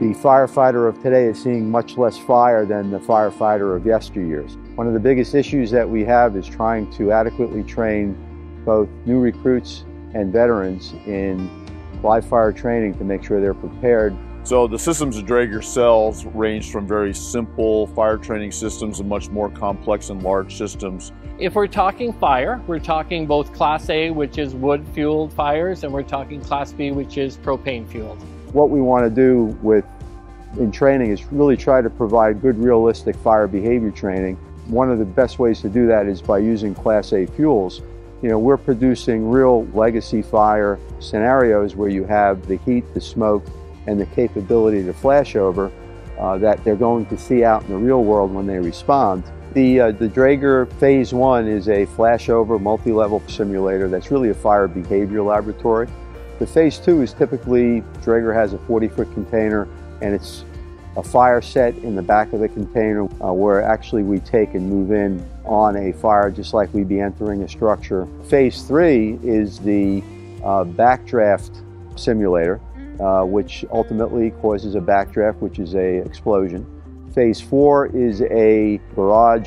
The firefighter of today is seeing much less fire than the firefighter of yesteryears. One of the biggest issues that we have is trying to adequately train both new recruits and veterans in live fire training to make sure they're prepared so the systems that Draeger sells range from very simple fire training systems to much more complex and large systems. If we're talking fire, we're talking both Class A, which is wood-fueled fires, and we're talking Class B, which is propane-fueled. What we want to do with in training is really try to provide good realistic fire behavior training. One of the best ways to do that is by using Class A fuels. You know, we're producing real legacy fire scenarios where you have the heat, the smoke, and the capability to flash over uh, that they're going to see out in the real world when they respond. The, uh, the Draeger Phase 1 is a flashover multi-level simulator that's really a fire behavior laboratory. The Phase 2 is typically, Draeger has a 40-foot container and it's a fire set in the back of the container uh, where actually we take and move in on a fire just like we'd be entering a structure. Phase 3 is the uh, backdraft simulator uh, which ultimately causes a backdraft, which is a explosion. Phase four is a barrage.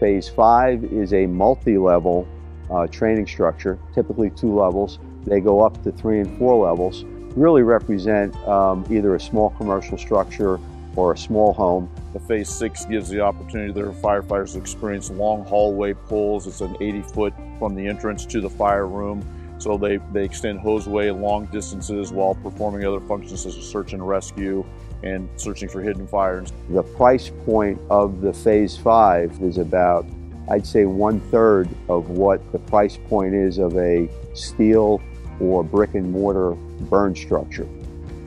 Phase five is a multi-level uh, training structure, typically two levels. They go up to three and four levels, really represent um, either a small commercial structure or a small home. The phase six gives the opportunity for firefighters to experience long hallway pulls. It's an 80 foot from the entrance to the fire room. So they, they extend hoseway long distances while performing other functions such as search and rescue and searching for hidden fires. The price point of the Phase 5 is about, I'd say, one third of what the price point is of a steel or brick and mortar burn structure.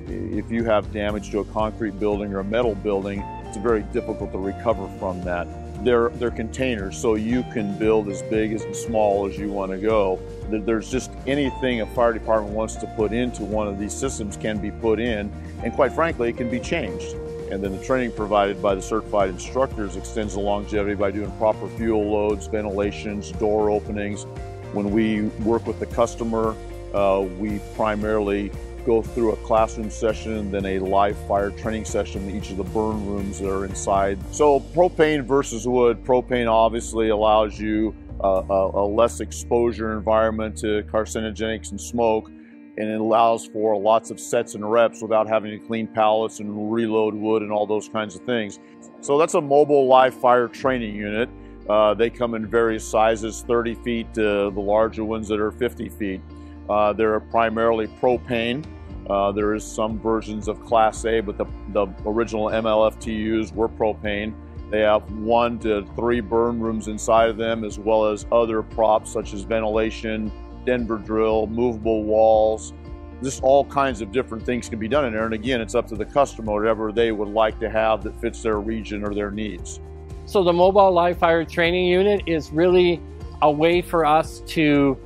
If you have damage to a concrete building or a metal building, it's very difficult to recover from that. They're, they're containers, so you can build as big as small as you want to go. There's just anything a fire department wants to put into one of these systems can be put in, and quite frankly, it can be changed. And then the training provided by the certified instructors extends the longevity by doing proper fuel loads, ventilations, door openings. When we work with the customer, uh, we primarily go through a classroom session, then a live fire training session in each of the burn rooms that are inside. So propane versus wood, propane obviously allows you a, a, a less exposure environment to carcinogenics and smoke, and it allows for lots of sets and reps without having to clean pallets and reload wood and all those kinds of things. So that's a mobile live fire training unit. Uh, they come in various sizes, 30 feet to the larger ones that are 50 feet. Uh, they're primarily propane. Uh, there is some versions of Class A, but the, the original MLFTUs were propane. They have one to three burn rooms inside of them, as well as other props such as ventilation, Denver drill, movable walls. Just all kinds of different things can be done in there. And again, it's up to the customer, whatever they would like to have that fits their region or their needs. So the mobile live fire training unit is really a way for us to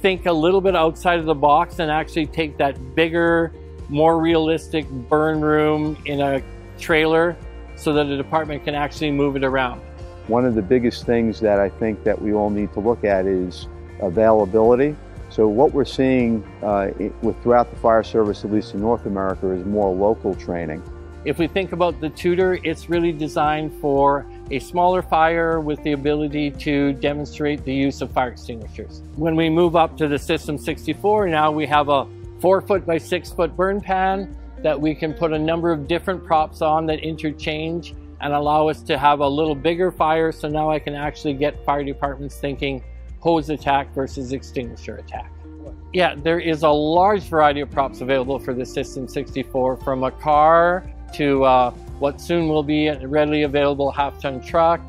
think a little bit outside of the box and actually take that bigger, more realistic burn room in a trailer so that the department can actually move it around. One of the biggest things that I think that we all need to look at is availability. So what we're seeing uh, with throughout the fire service, at least in North America, is more local training. If we think about the Tudor, it's really designed for a smaller fire with the ability to demonstrate the use of fire extinguishers. When we move up to the System 64, now we have a four foot by six foot burn pan that we can put a number of different props on that interchange and allow us to have a little bigger fire. So now I can actually get fire departments thinking hose attack versus extinguisher attack. Yeah, there is a large variety of props available for the System 64 from a car to uh, what soon will be a readily available half-ton truck.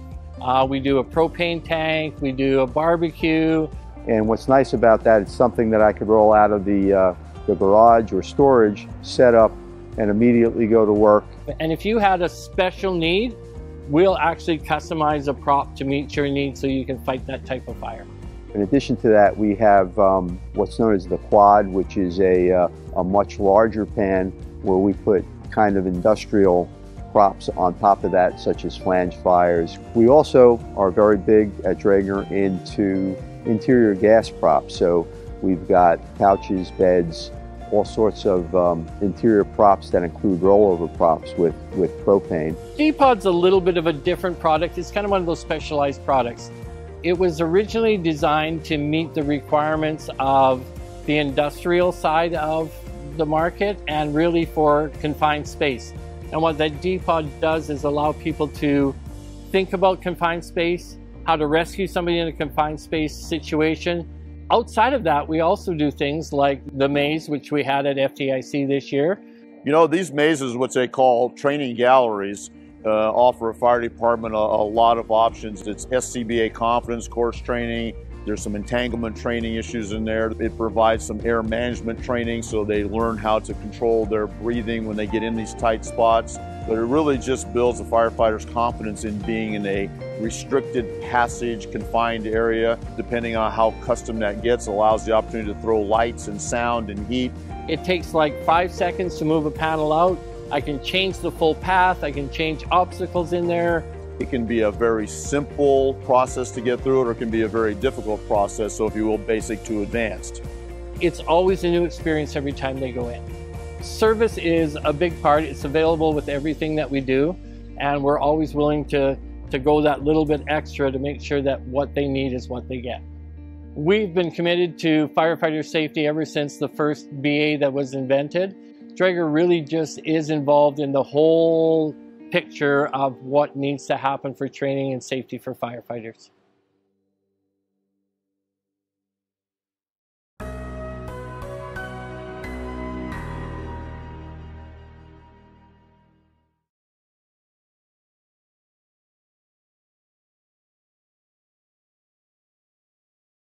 Uh, we do a propane tank, we do a barbecue. And what's nice about that, it's something that I could roll out of the, uh, the garage or storage, set up, and immediately go to work. And if you had a special need, we'll actually customize a prop to meet your needs so you can fight that type of fire. In addition to that, we have um, what's known as the quad, which is a, uh, a much larger pan where we put kind of industrial props on top of that, such as flange fires. We also are very big at Draeger into interior gas props. So we've got couches, beds, all sorts of um, interior props that include rollover props with, with propane. D-Pod's a little bit of a different product. It's kind of one of those specialized products. It was originally designed to meet the requirements of the industrial side of the market and really for confined space. And what that D-Pod does is allow people to think about confined space, how to rescue somebody in a confined space situation, Outside of that, we also do things like the maze, which we had at FDIC this year. You know, these mazes, what they call training galleries, uh, offer a fire department a, a lot of options. It's SCBA confidence course training. There's some entanglement training issues in there. It provides some air management training so they learn how to control their breathing when they get in these tight spots. But it really just builds the firefighter's confidence in being in a restricted passage, confined area. Depending on how custom that gets, allows the opportunity to throw lights and sound and heat. It takes like five seconds to move a panel out. I can change the full path. I can change obstacles in there. It can be a very simple process to get through it, or it can be a very difficult process, so if you will, basic to advanced. It's always a new experience every time they go in. Service is a big part. It's available with everything that we do, and we're always willing to, to go that little bit extra to make sure that what they need is what they get. We've been committed to firefighter safety ever since the first BA that was invented. Draeger really just is involved in the whole picture of what needs to happen for training and safety for firefighters.